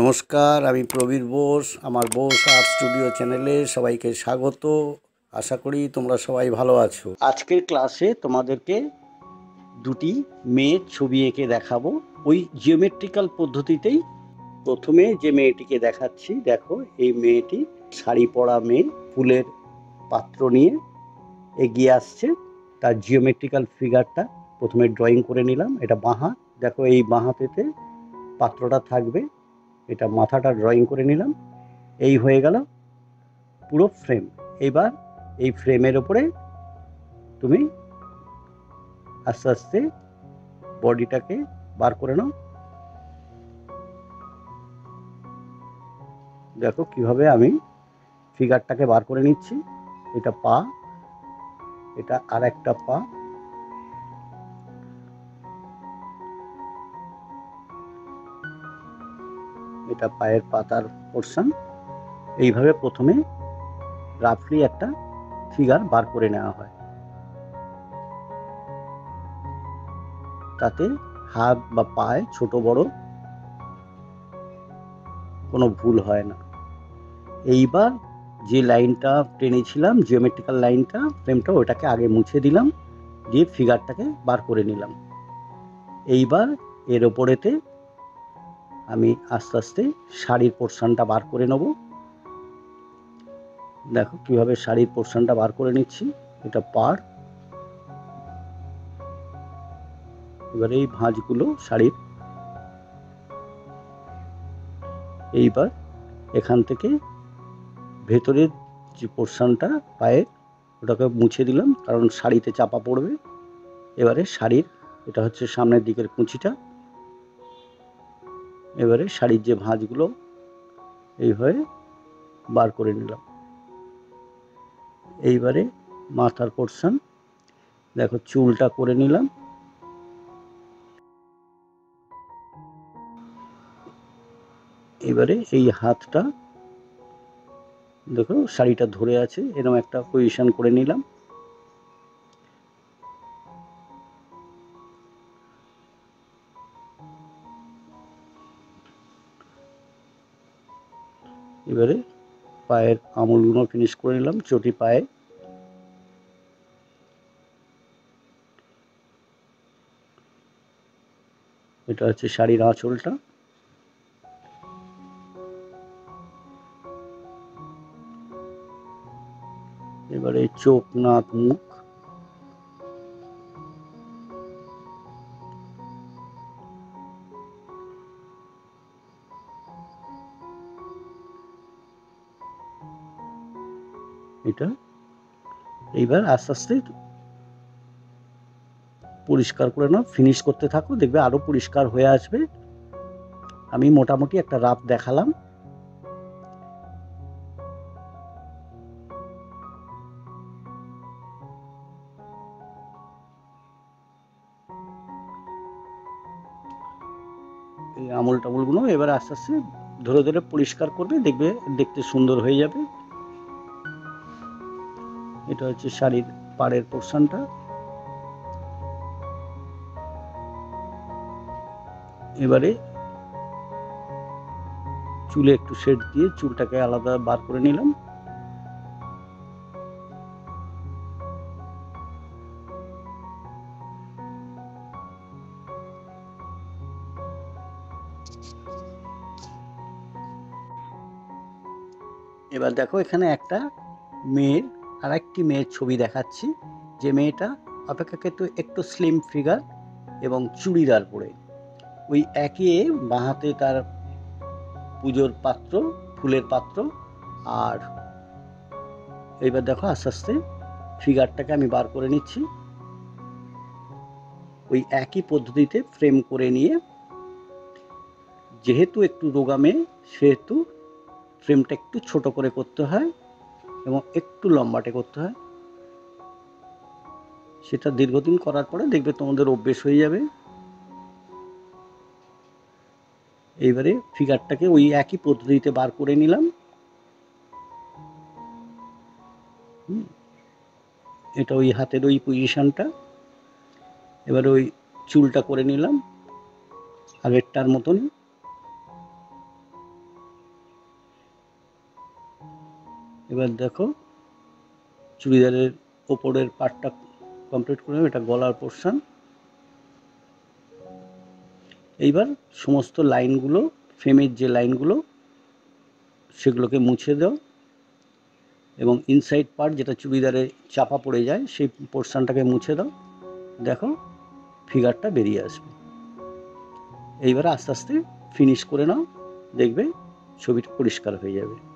নমস্কার, আমি প্রবীর বোস, আমার বোস আর্ট স্টুডিও চ্যানেলে সবাইকে স্বাগত। আশা করি তোমরা সবাই ভালো আছো। আজকের ক্লাসে তোমাদেরকে দুটি মেয়ের ছবি এঁকে দেখাবো। ওই জিওমেট্রিক্যাল পদ্ধতিতেই প্রথমে যে মেয়েটিকে দেখাচ্ছি, দেখো এই মেয়েটি শাড়ি পরা মেয়ে, ফুলের পাত্র নিয়ে এগিয়ে আসছে। তার জিওমেট্রিক্যাল ফিগারটা প্রথমে ড্রয়িং করে নিলাম। এটা বাঁহা, দেখো এই বাঁহাতেতে পাত্রটা থাকবে। এটা মাথাটা ড্রয়িং করে নিলাম। এই হয়ে গেল পুরো ফ্রেম এবার এই ফ্রেমের ওপরে তুমি আস্তে আস্তে বডিটাকে বার করে নাও। দেখো কীভাবে আমি ফিগারটাকে বার করে নিচ্ছি। এটা পা, এটা আর একটা পা এটা পায়ের পাতার পোর্শন এইভাবে প্রথমে রাফলি একটা ফিগার বার করে নেওয়া হয়। তাতে হাত বা পায়ে ছোট বড় কোনো ভুল হয় না। এইবার যে লাইনটা টেনেছিলাম জিওমেট্রিক্যাল লাইনটা ফ্রেমটা ওটাকে আগে মুছে দিলাম, দিয়ে ফিগারটাকে বার করে নিলাম। এইবার এর ওপরেতে আমি আস্তে আস্তে শাড়ির পোর্শনটা বার করে নেব। দেখো কীভাবে শাড়ির পোর্শনটা বার করে নিচ্ছি, এটা পার। এবার এই ভাঁজগুলো শাড়ির। এইবার এখান থেকে ভেতরের যে পোর্শনটা পায়ে ওটাকে মুছে দিলাম, কারণ শাড়িতে চাপা পড়বে। এবারে শাড়ির, এটা হচ্ছে সামনের দিকের কুঁচিটা। এবারে শাড়ির যে ভাঁজগুলো এইভাবে বার করে নিলাম। এইবারে মাথার পোর্শন দেখো চুলটা করে নিলাম। এবারে এই হাতটা, দেখো শাড়িটা ধরে আছে এরকম একটা পজিশন করে নিলাম। এবারে পায়ের আমুলগুলো ফিনিশ করে নিলাম, চটি পায়ে। এটা হচ্ছে শাড়ির আঁচলটা। এবারে চোখ, নাক, মুখ। এটা। এইবার আস্তে আস্তে পরিষ্কার করে নাও ফিনিশ করতে থাকো, দেখবে আরও পরিষ্কার হয়ে আসবে। আমি মোটামুটি একটা রাফ দেখালাম। এই আমল টামলগুলো এবার আস্তে আস্তে ধরে ধরে পরিষ্কার করবে, দেখবে দেখতে সুন্দর হয়ে যাবে। এটা হচ্ছে শাড়ির পাড়ের পোর্শনটা। এবারে চুলে একটু শেড দিয়ে চুলটাকে আলাদা বার করে নিলাম। এবার দেখো এখানে একটা মেয়ের আর একটি মেয়ের ছবি দেখাচ্ছি। যে মেয়েটা অপেক্ষাকৃত একটু স্লিম ফিগার এবং চুড়িদার পরে। ওই একই বাঁহাতে তার পুজোর পাত্র, ফুলের পাত্র আর এইবার দেখো আস্তে আস্তে ফিগারটাকে আমি বার করে নিচ্ছি। ওই একই পদ্ধতিতে ফ্রেম করে নিয়ে যেহেতু একটু রোগা মেয়ে, সেহেতু ফ্রেমটা একটু ছোট করে করতে হয়। এবং একটু লম্বাটে করতে হয়। সেটা দীর্ঘদিন করার পরে দেখবে তোমাদের অভ্যেস হয়ে যাবে। এইবারে ফিগারটাকে ওই একই পদ্ধতিতে বার করে নিলাম। এটা ওই হাতের ওই পজিশনটা এবার ওই চুলটা করে নিলাম। আগেরটার মতন এবার দেখো, চুড়িদারের ওপরের পার্টটা কমপ্লিট করে এটা গলার পোর্শন এইবার সমস্ত লাইনগুলো ফ্রেমের যে লাইনগুলো সেগুলোকে মুছে দাও এবং ইনসাইড পার্ট যেটা চুড়িদারে চাপা পড়ে যায়, সেই পোর্শনটাকে মুছে দাও। দেখো ফিগারটা বেরিয়ে আসবে। এইবার আস্তে আস্তে ফিনিশ করে নাও, দেখবে ছবিটা পরিষ্কার হয়ে যাবে।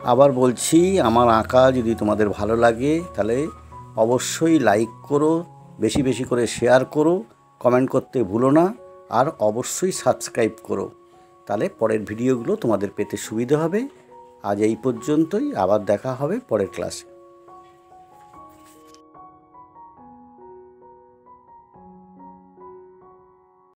আবার বলছি, আমার আঁকা যদি তোমাদের ভালো লাগে, তাহলে অবশ্যই লাইক করো, বেশি বেশি করে শেয়ার করো কমেন্ট করতে ভুলো না, আর অবশ্যই সাবস্ক্রাইব করো। তাহলে পরের ভিডিওগুলো তোমাদের পেতে সুবিধা হবে। আজ এই পর্যন্তই, আবার দেখা হবে পরের ক্লাসে